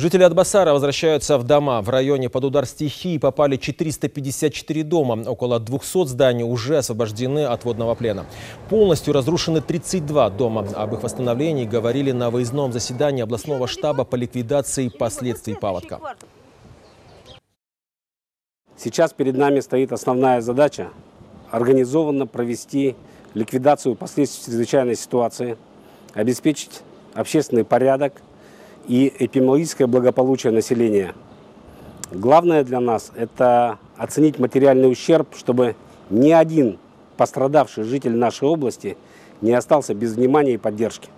Жители Атбасара возвращаются в дома. В районе под удар стихии попали 454 дома. Около 200 зданий уже освобождены от водного плена. Полностью разрушены 32 дома. Об их восстановлении говорили на выездном заседании областного штаба по ликвидации последствий паводка. Сейчас перед нами стоит основная задача – организованно провести ликвидацию последствий чрезвычайной ситуации, обеспечить общественный порядок и эпидемиологическое благополучие населения. Главное для нас – это оценить материальный ущерб, чтобы ни один пострадавший житель нашей области не остался без внимания и поддержки.